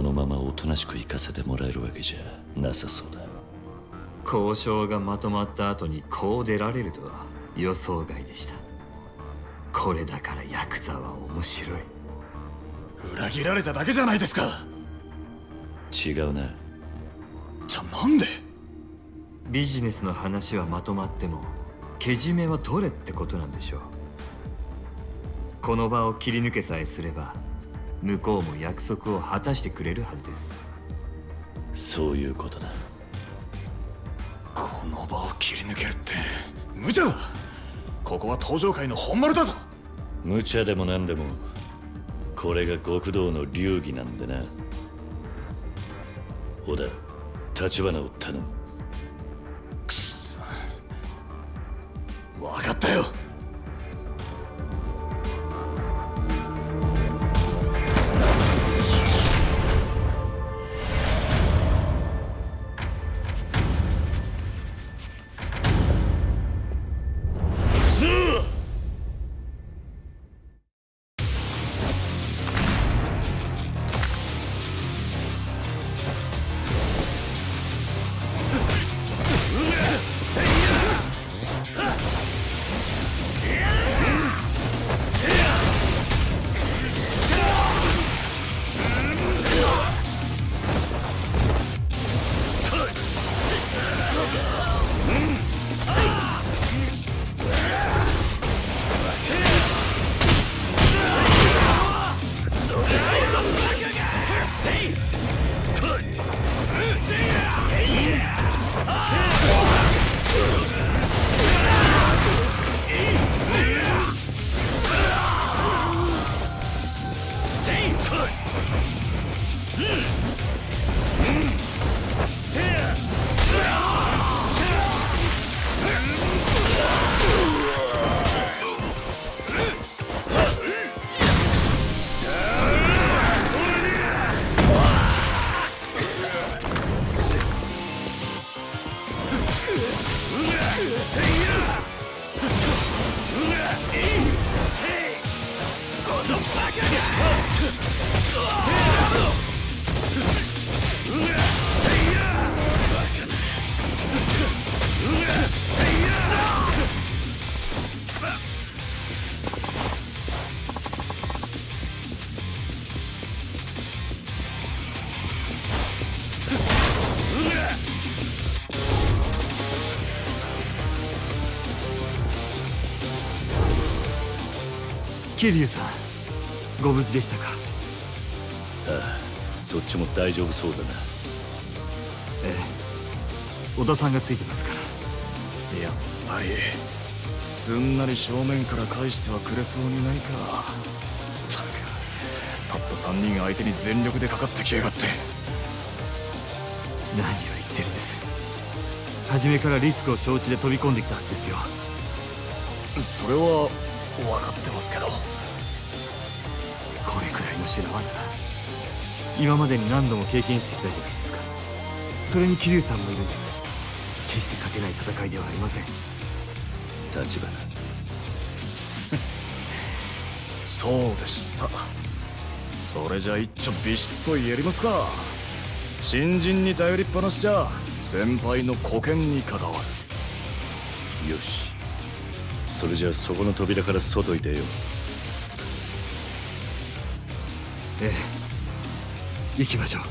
このままおとなしく行かせてもらえるわけじゃなさそうだ。交渉がまとまった後にこう出られるとは予想外でした。これだからヤクザは面白い。裏切られただけじゃないですか。違うな。じゃなんで？ビジネスの話はまとまってもけじめは取れってことなんでしょう。この場を切り抜けさえすれば向こうも約束を果たしてくれるはずです。そういうことだ。この場を切り抜けるって無茶だ。ここは登場界の本丸だぞ。無茶でも何でもこれが極道の流儀なんでな。小田立花を頼む Motherfucker! 桐生さん。ご無事でしたか？ああそっちも大丈夫そうだな。ええ。小田さんがついてますから。やっぱり。すんなり正面から返してはくれそうにないか。たくたった3人相手に全力でかかってきやがって。何を言ってるんです。初めからリスクを承知で飛び込んできたはずですよ。それは分かってますけどこれくらいの修羅場なら今までに何度も経験してきたじゃないですか。それに桐生さんもいるんです。決して勝てない戦いではありません。立花。そうでした。それじゃ一丁ビシッと言えりますか。新人に頼りっぱなしじゃ先輩の保険に関わる。よし。それじゃあそこの扉から外に出よええ。行きましょう。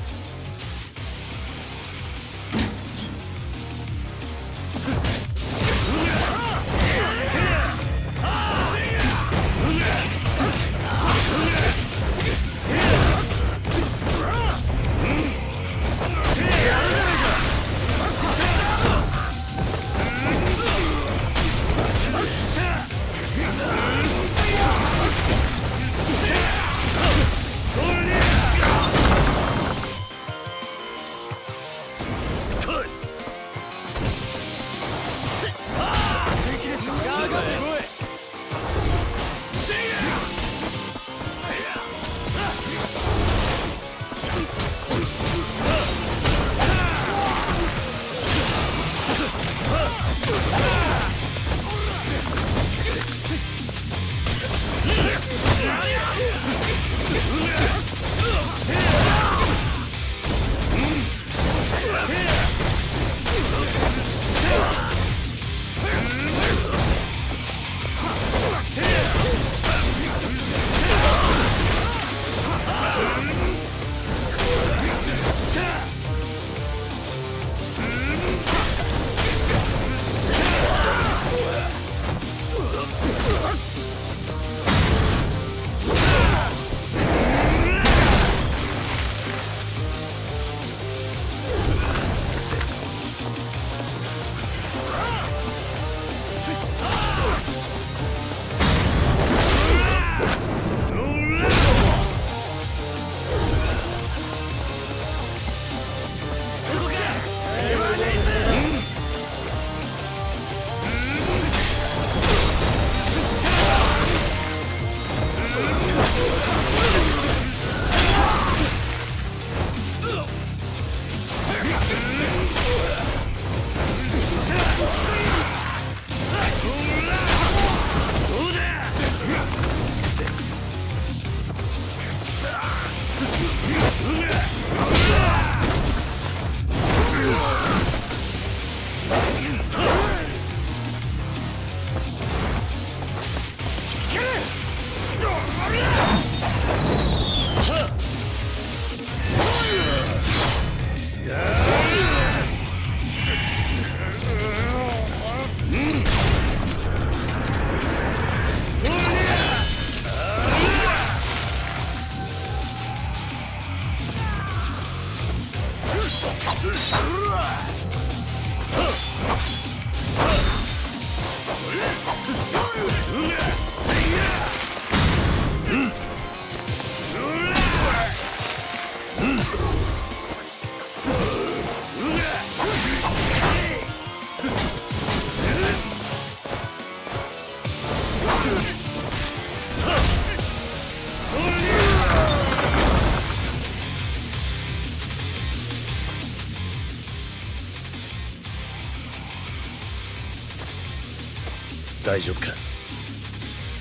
大丈夫か？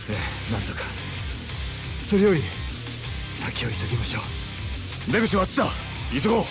ええなんとか。それより先を急ぎましょう。出口はあっちだ。急ごう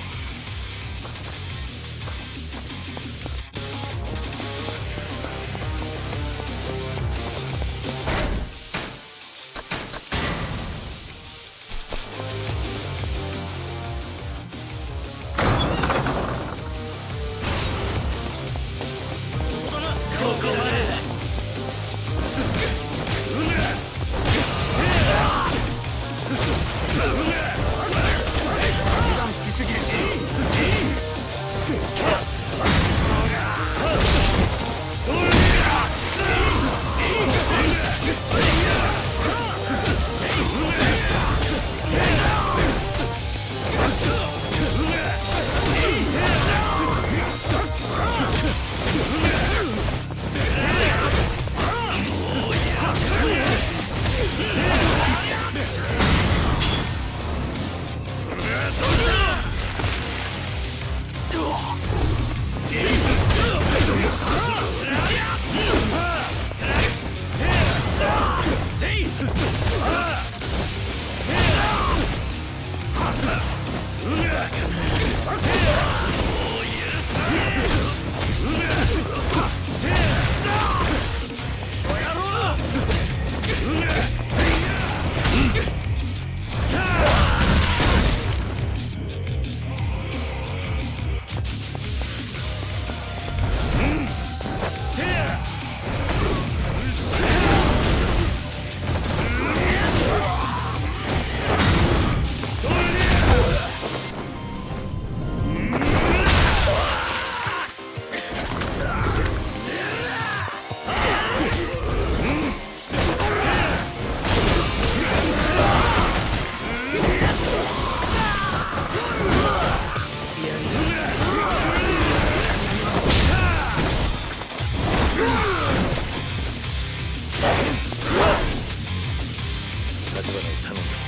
立花に頼んだ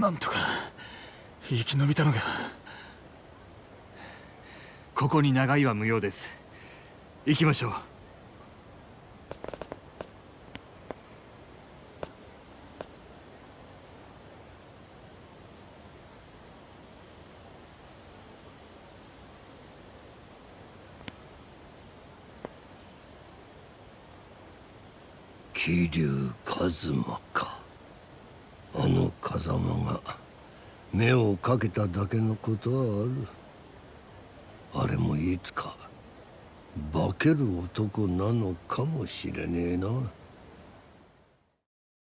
なんとか生き延びたのがここに長居は無用です。行きましょう。桐生一馬か。様が目をかけただけのことはある。あれもいつか化ける男なのかもしれねえな。